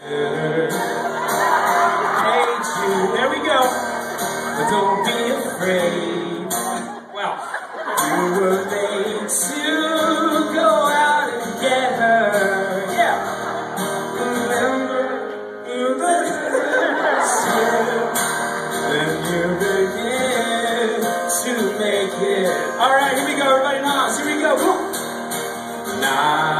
Hate. There we go. But don't be afraid. Well, you were made to go out and get her. Yeah. Remember, you were when you begin to make it. All right, here we go, everybody. Now, here we go. Now.